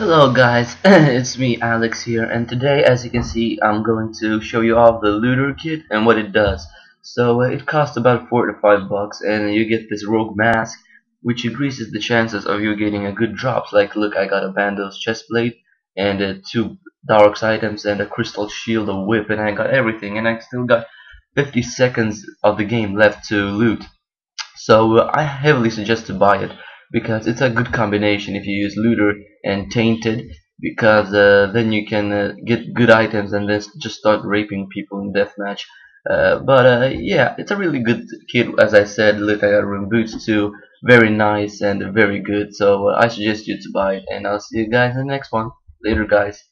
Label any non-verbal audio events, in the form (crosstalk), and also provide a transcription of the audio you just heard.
Hello guys, (laughs) it's me Alex here and today as you can see I'm going to show you off the looter kit and what it does. So uh, it costs about 4 to 5 bucks and you get this rogue mask which increases the chances of you getting a good drops like look I got a Bandos chest plate and uh, two Dharok's items and a crystal shield a whip and I got everything and I still got 50 seconds of the game left to loot. So uh, I heavily suggest to buy it because it's a good combination if you use looter and tainted because uh, then you can uh, get good items and then just start raping people in deathmatch. Uh, but uh, yeah it's a really good kit as I said look I got rune boots too. Very nice and very good so uh, I suggest you to buy it and I'll see you guys in the next one. Later guys